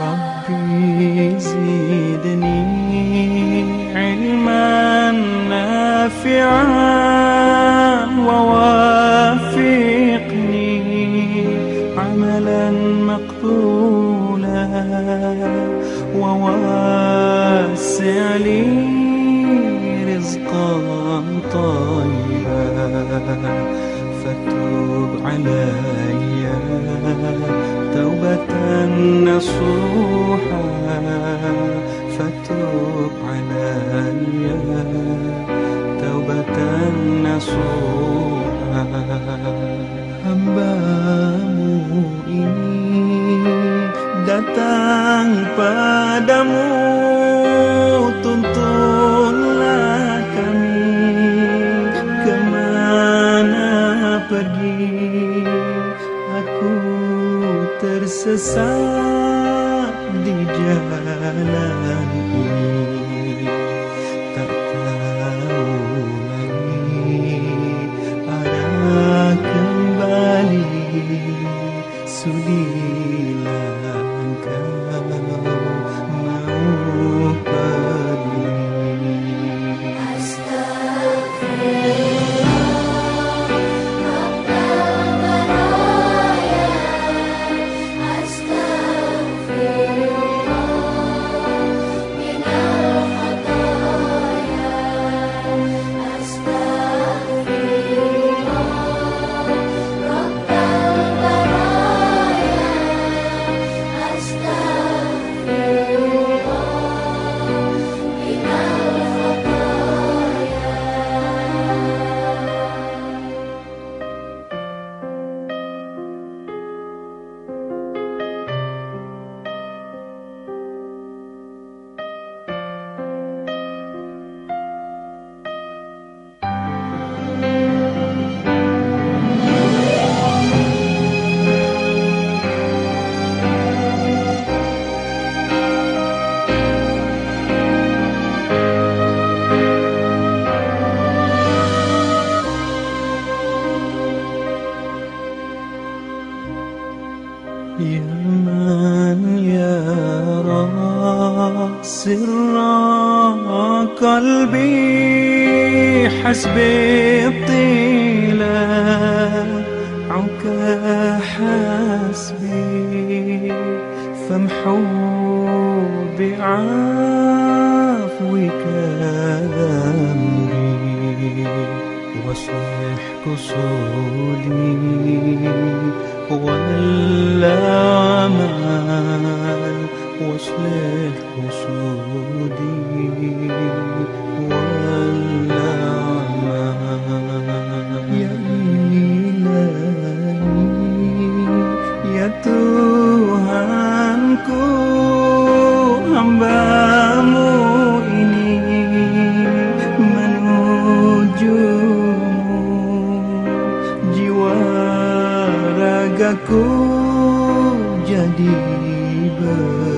ربي زدني علما نافعا. طيبا فتوب علي توبة نصوحا فتوب علي توبة نصوحا Hambamu ini datang padamu Aku tersesat di jalan. Ini Tak tahu lagi arah kembali. Sudilah engkau قلبي حسب الطلاعك حسبي. فامحو بعفوك ذنبي واصلح قصودي. والأعمال واصلح قصودي. hingga ku jadi ber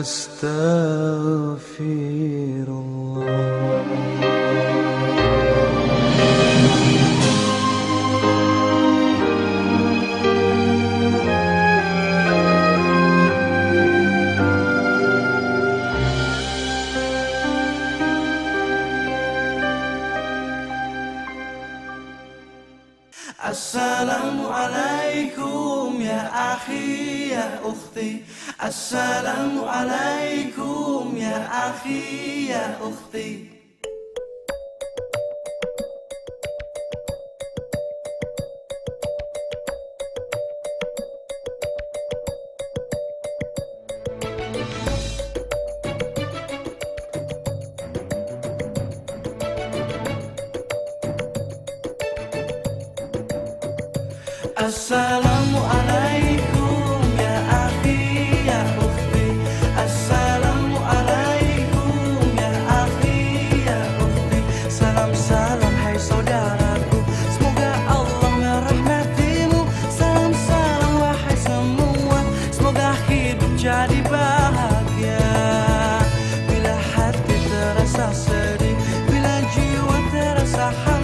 أستغفر أختي السلام عليكم يا أخي يا أختي. Assalamualaikum terasa sedih Bila jiwa terasa haru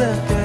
the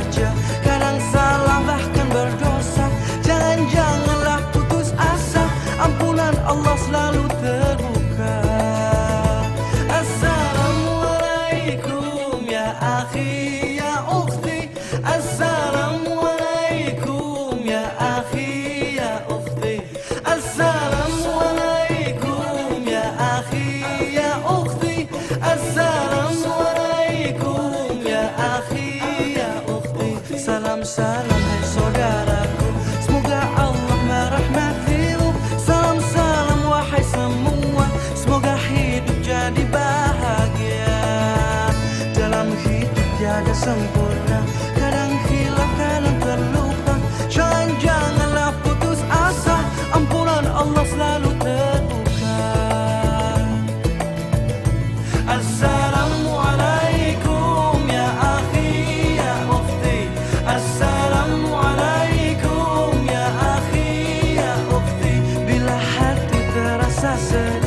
I said